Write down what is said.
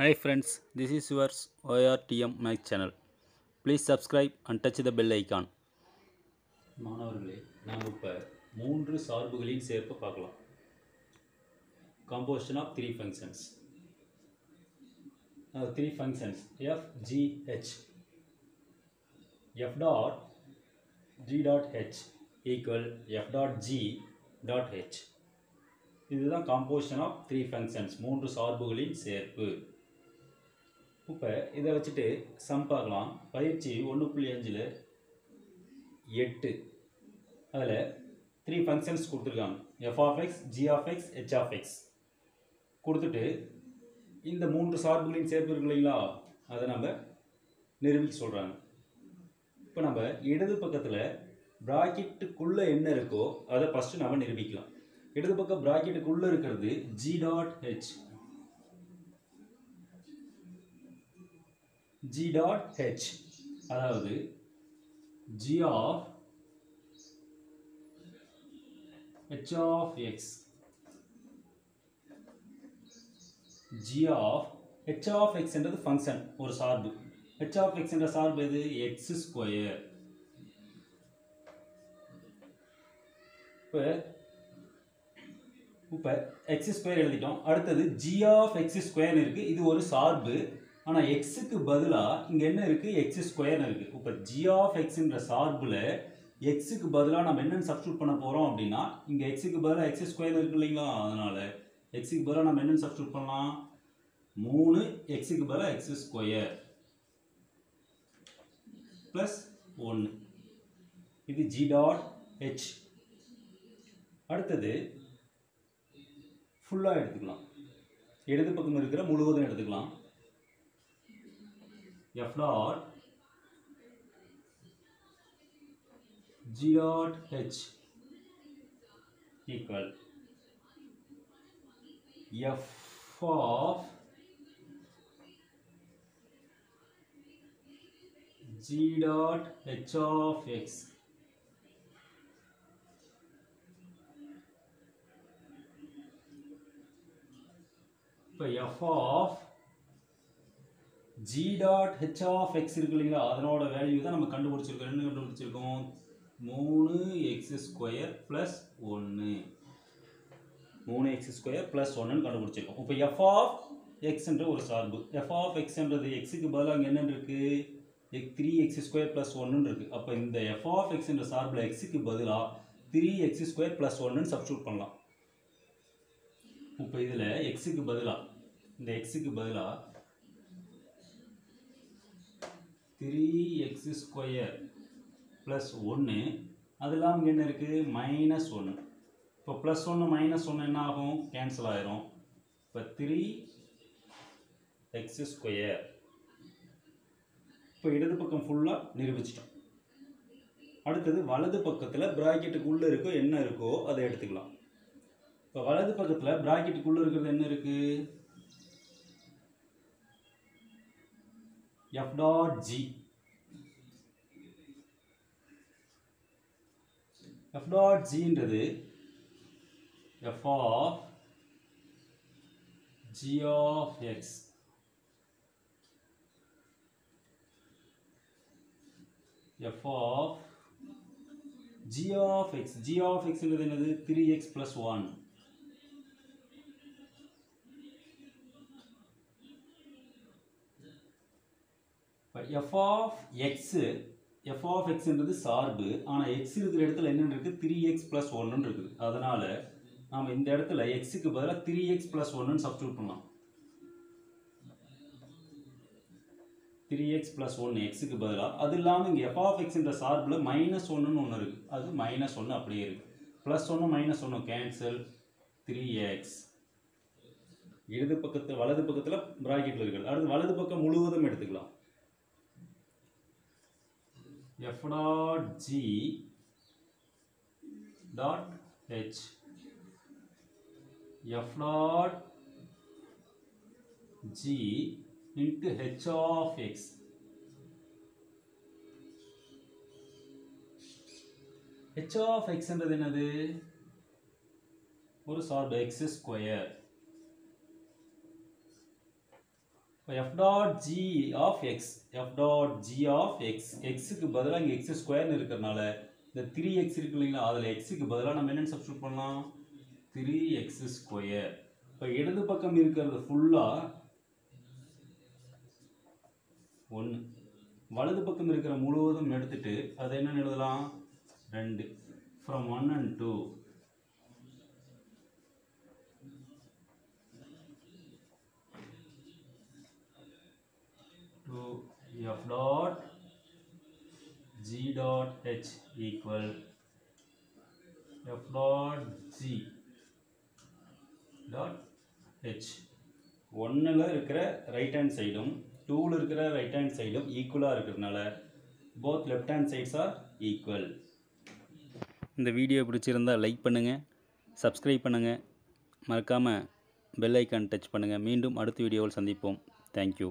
Hi friends this is yours ORTM Math channel please subscribe and touch the bell icon மாணவர்களே நாம் இப்போ மூன்று சார்புகளின் சேர்ப்பு பார்க்கலாம். Composition of three functions three functions F G H F dot G dot H equal F dot G dot H இதுதான் composition of three functions மூன்று சார்புகளின் சேர்ப்பு. இப்போ இதை வச்சுட்டு சம் பார்க்கலாம். பயிற்சி ஒன்று புள்ளி அஞ்சில் எட்டு. அதில் த்ரீ ஃபங்க்ஷன்ஸ் கொடுத்துருக்காங்க. F of X G of X H of X கொடுத்துட்டு இந்த மூன்று சார்புகளின் சேர்ப்பு இருக்கு இல்லைங்களா? அதை நம்ம நிரூபிக்க சொல்கிறாங்க இப்போ நம்ம இடது பக்கத்தில் ப்ராக்கெட்டுக்குள்ளே என்ன இருக்கோ அதை ஃபஸ்ட்டு நம்ம நிரூபிக்கலாம். இடது பக்கம் ப்ராக்கெட்டுக்குள்ளே இருக்கிறது G dot H G dot H அதாவது G of H of X G of H of X என்றது ஃபங்க்ஷன் ஒரு சார்பு. ஹெச் ஆஃப் எக்ஸ் என்ற சார்பு எது? எக்ஸ் ஸ்கொயர் இப்போ இப்போ எக்ஸ் ஸ்கொயர் எழுதிட்டோம். அடுத்தது ஜி ஆஃப் எக்ஸ் ஸ்கொயர்னு இருக்குது இது ஒரு சார்பு. ஆனால் எக்ஸுக்கு பதிலாக இங்கே என்ன இருக்குது எக்ஸ் ஸ்கொயர்னு இருக்குது இப்போ ஜி ஆஃப் எக்ஸுன்ற சார்பில் எக்ஸுக்கு பதிலாக நம்ம என்னென்னு சப்ஸ்டியூட் பண்ண போகிறோம் அப்படின்னா இங்கே எக்ஸுக்கு பதிலாக எக்ஸ் ஸ்கொயர் இருக்கு இல்லைங்களா? அதனால் எக்ஸுக்கு பதிலாக நம்ம என்னென்னு சப்ஸ்டியூட் பண்ணலாம்? மூணு எக்ஸுக்கு பதிலாக எக்ஸ் ஸ்கொயர் ப்ளஸ் ஒன்று இது ஜி டாட் ஹெச் அடுத்தது ஃபுல்லாக எடுத்துக்கலாம். இடது பக்கம் இருக்கிற முழுவதும் எடுத்துக்கலாம். F dot g dot h equal f of g dot h of x இப்போ f of G dot H of X இருக்கு இல்லைங்களா அதனோட வேல்யூ தான் நம்ம கண்டுபிடிச்சிருக்கோம். என்ன கண்டுபிடிச்சிருக்கோம்? மூணு எக்ஸ் ஸ்கொயர் ப்ளஸ் ஒன்று மூணு எக்ஸ் ஸ்கொயர் ப்ளஸ் ஒன்றுன்னு கண்டுபிடிச்சிருக்கோம். இப்போ எஃப் ஆஃப் எக்ஸ்ன்ற ஒரு சார்பு. எஃப் ஆஃப் எக்ஸ்ன்றது எக்ஸுக்கு பதிலாக அங்கே என்னென்னு இருக்குது X three X square plus ஒன்றுன்னு இருக்குது அப்போ இந்த எஃப் ஆஃப் எக்ஸ்ன்ற சார்பில் எக்ஸுக்கு பதிலாக த்ரீ எக்ஸ் ஸ்கொயர் ப்ளஸ் ஒன்றுன்னு சப்ஸ்டியூட் பண்ணலாம். இப்போ இதில் எக்ஸுக்கு பதிலாக இந்த எக்ஸுக்கு பதிலாக த்ரீ எக்ஸ் ஸ்கொயர் ப்ளஸ் ஒன்று அது இல்லாமல் இங்கே என்ன இருக்குது மைனஸ் ஒன்று இப்போ ப்ளஸ் ஒன்று மைனஸ் ஒன்று என்ன ஆகும் கேன்சல் ஆயிரும். இப்போ த்ரீ எக்ஸ் ஸ்கொயர் இப்போ இடது பக்கம் ஃபுல்லாக நிரூபிச்சிட்டோம். அடுத்தது வலது பக்கத்தில் ப்ராக்கெட்டுக்குள்ளே இருக்கோ என்ன இருக்கோ அதை எடுத்துக்கலாம். இப்போ வலது பக்கத்தில் ப்ராக்கெட்டுக்குள்ளே இருக்கிறது என்ன இருக்குது f dot g f dot g ன்றது f of g of x f of g of x g of x ன்றது என்னது 3x plus 1 இப்போ F of X F of எக்ஸ்ன்றது சார்பு. ஆனால் எக்ஸ் இருக்கிற இடத்துல என்னென்னு இருக்குது த்ரீ எக்ஸ் ப்ளஸ் ஒன்றுன்னு இருக்குது. அதனால் நாம் இந்த இடத்துல எக்ஸுக்கு பதிலாக த்ரீ எக்ஸ் ப்ளஸ் ஒன்றுன்னு சப்ஸ்டியூட் பண்ணலாம். த்ரீ எக்ஸ் ப்ளஸ் ஒன்று எக்ஸுக்கு பதிலாக அது இல்லாமல் இங்கே எஃப் ஆஃப் எக்ஸ்ன்ற சார்பில் மைனஸ் ஒன்றுன்னு ஒன்று இருக்குது அது மைனஸ் ஒன்று அப்படியே இருக்குது ப்ளஸ் ஒன்று மைனஸ் ஒன்று கேன்சல் த்ரீ எக்ஸ் இடது பக்கத்தில் வலது பக்கத்தில் ப்ராக்கெட்டில் இருக்கிறது அடுத்து வலது பக்கம் முழுவதும் எடுத்துக்கலாம். F dot g dot h f dot g into h of x h of x என்றது என்னது ஒரு சார்பு x ஸ்கொயர் இப்போ F dot G of X F dot G of X எக்ஸுக்கு பதிலாக இங்கே எக்ஸ் ஸ்கொயர்னு இருக்கிறனால இந்த த்ரீ எக்ஸ் இருக்கு இல்லைங்களா அதில் எக்ஸுக்கு பதிலாக நம்ம என்னென்னு சப்ஸ்டியூட் பண்ணலாம்? த்ரீ எக்ஸ் ஸ்கொயர் இப்போ இடது பக்கம் இருக்கிறது ஃபுல்லாக ஒன்று வலது பக்கம் இருக்கிற முழுவதும் எடுத்துட்டு அதை என்னன்னு எழுதலாம்? ரெண்டு. From one and two to f dot g dot h equal f dot g dot h. ஒன்றில் இருக்கிற ரைட் ஹேண்ட் சைடும் டூவில் இருக்கிற ரைட் ஹேண்ட் சைடும் ஈக்குவலாக இருக்கிறதுனால both left hand sides are equal இந்த வீடியோ பிடிச்சிருந்தா லைக் பண்ணுங்கள் சப்ஸ்கிரைப் பண்ணுங்கள் மறக்காமல் பெல் ஐக்கான் டச் பண்ணுங்கள் மீண்டும் அடுத்த வீடியோவில் சந்திப்போம். தேங்க்யூ